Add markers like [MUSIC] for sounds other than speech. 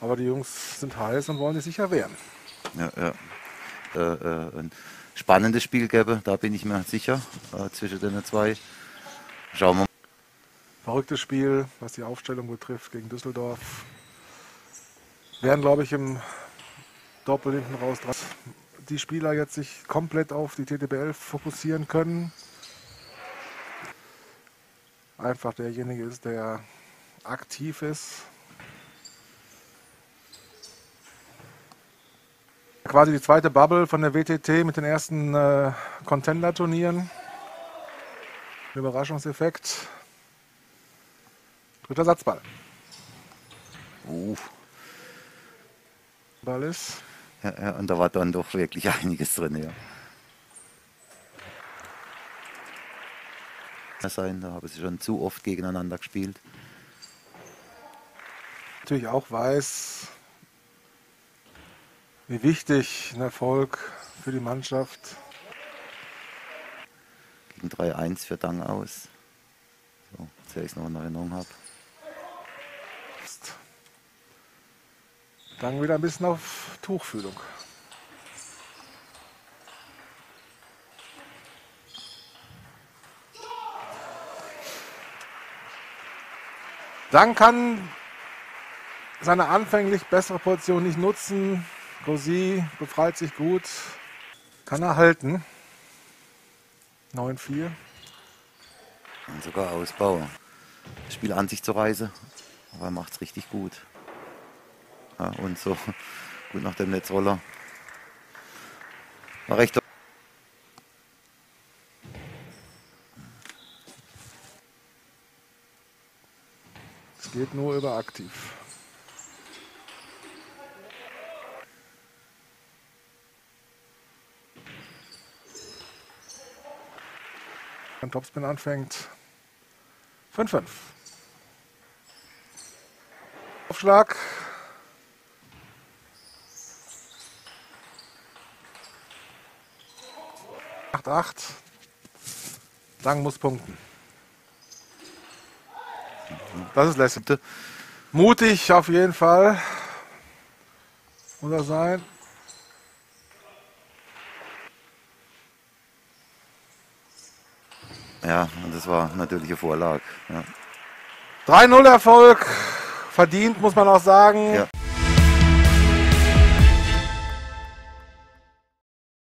Aber die Jungs sind heiß und wollen sich sicher wehren. Ja, ja. Äh, äh, ein spannendes Spiel gäbe, da bin ich mir sicher, äh, zwischen den zwei. Schauen wir mal. Verrücktes Spiel, was die Aufstellung betrifft gegen Düsseldorf. Werden, glaube ich, im Doppel hinten raus. Die Spieler jetzt sich komplett auf die TTBL fokussieren können. Einfach derjenige ist, der aktiv ist. Quasi die zweite Bubble von der WTT mit den ersten äh, Contender-Turnieren. Überraschungseffekt. Dritter Satzball. Uh, Ball ist. ja, ja, und da war dann doch wirklich einiges drin, ja. Sein, da haben sie schon zu oft gegeneinander gespielt. Natürlich auch weiß, wie wichtig ein Erfolg für die Mannschaft Gegen 3-1 für Dang aus. So, jetzt ich es noch in Erinnerung habe. Dann wieder ein bisschen auf Tuchfühlung. Dann kann seine anfänglich bessere Position nicht nutzen. Gosi befreit sich gut. Kann er halten. 9-4. Und sogar Ausbau. Das Spiel an sich zur Reise, aber er macht es richtig gut. Ja, und so [LAUGHS] gut nach dem Netzroller. War recht. Es geht nur über aktiv. Wenn Topspin anfängt. 5-5. Aufschlag. Acht, acht. Lang muss punkten. Das ist lässig. Mutig auf jeden Fall. Muss er sein. Ja, und das war natürlich eine Vorlage. Ja. 3-0 Erfolg. Verdient, muss man auch sagen. Ja.